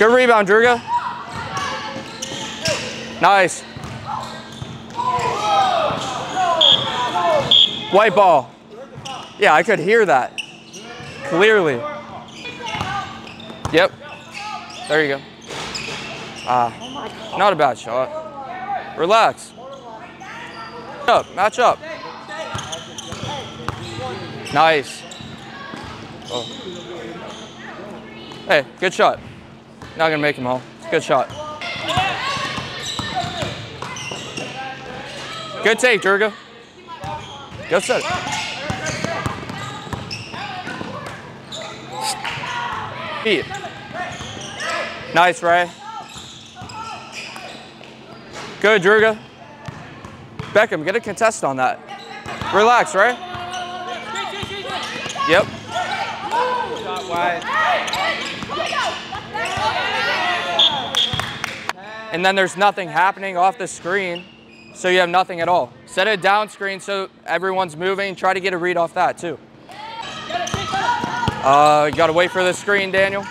Good rebound, Druga. Nice. White ball. Yeah, I could hear that. Clearly. Yep. There you go. Ah, not a bad shot. Relax. Up, match up. Nice. Oh. Hey, good shot. Not gonna make him all. Good shot. Good take, Durga. Go set. Feet. Nice, Ray. Good, Druga. Beckham, get a contest on that. Relax, Ray. Yep. Shot wide. And then there's nothing happening off the screen, so you have nothing at all. Set a down screen so everyone's moving. Try to get a read off that too. Uh, you gotta wait for the screen, Daniel.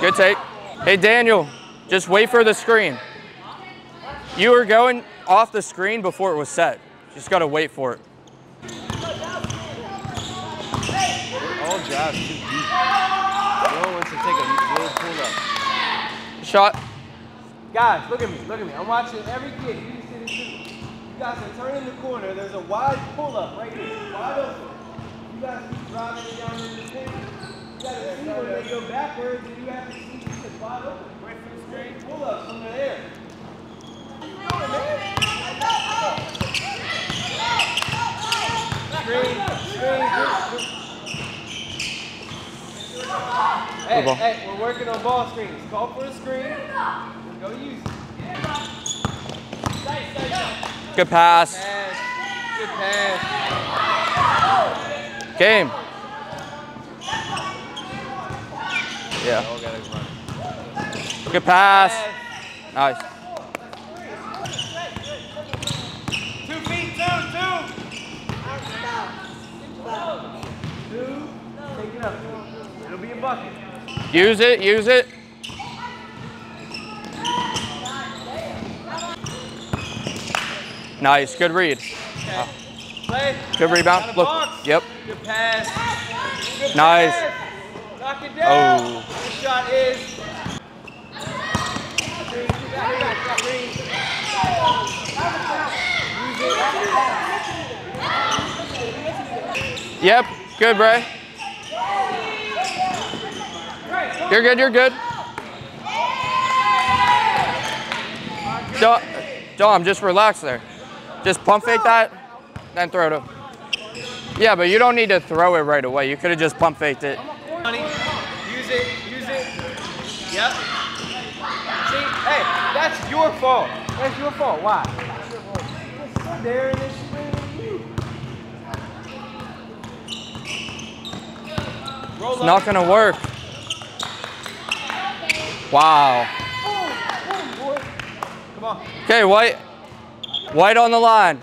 Good take. Hey, Daniel, just wait for the screen. You were going off the screen before it was set. Just gotta wait for it. All jabs too deep. No one wants to take a little pull up. Shot. Guys, look at me, look at me. I'm watching every kid. You see this too. You guys are turning the corner. There's a wide pull up right here. Wide open. You guys keep driving it down in the paint. You gotta see when they go backwards and you have to see it's wide open. Wait for the screen. Pull up from the air. Screen, screen, screen. Hey, hey, we're working on ball screens. Call for a screen. Go use it. Good pass. Pass. Good pass. Game. Yeah. Good pass. Nice. Two feet, two, two. Two. Take it up. It'll be a bucket. Use it, use it. Nice, good read. Okay. Play. Good rebound. Look. box. Yep. Good pass. Good Nice. pass. Knock it down. Oh. Good shot is. Yep, good, Bray. You're good, you're good. Dom, Dom, just relax there. Just pump fake that, then throw it up. Yeah, but you don't need to throw it right away. You could have just pump faked it. Honey, use it, use it. Yep. See, hey, that's your fault. That's your fault. Why? There and then scream at you. Roll It's not gonna work. Wow. Oh, oh, Come on. Okay, white. White on the line.